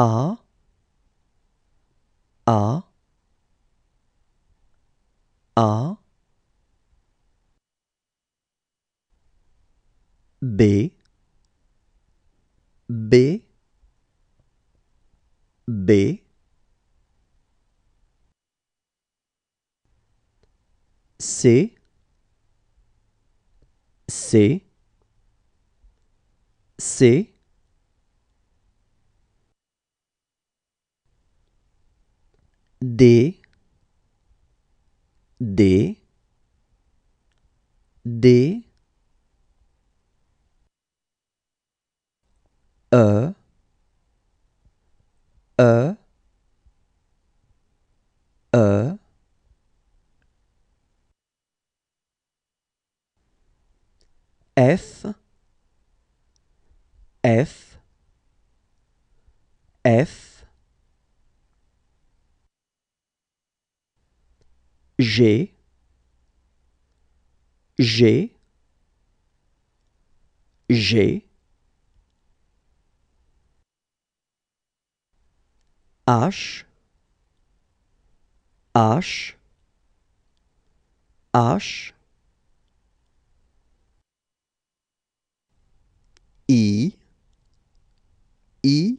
A A A. B B B. C C C D D D E E E. F F F G G G H H H I I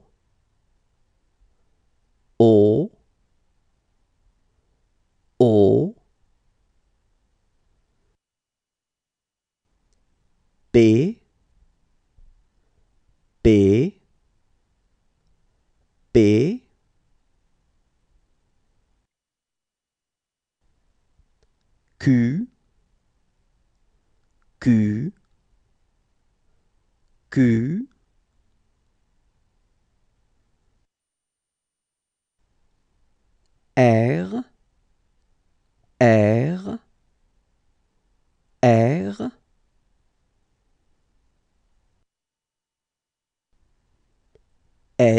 B B B Q Q Q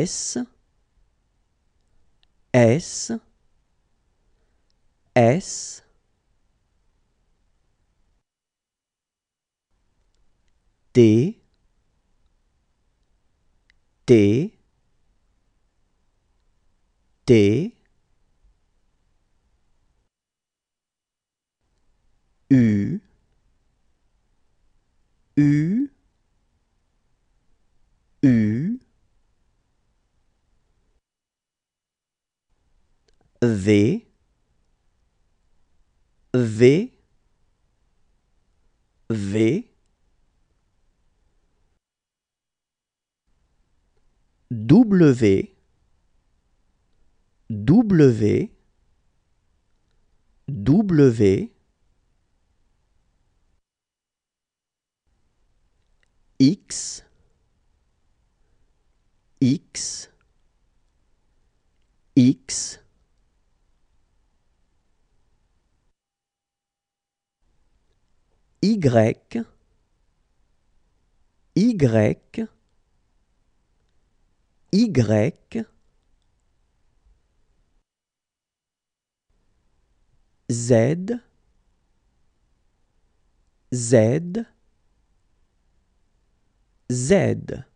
S S S. T T. T. U. U. U V V V. W W W. X X X Y Y Y Z Z Z